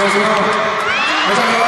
願いします。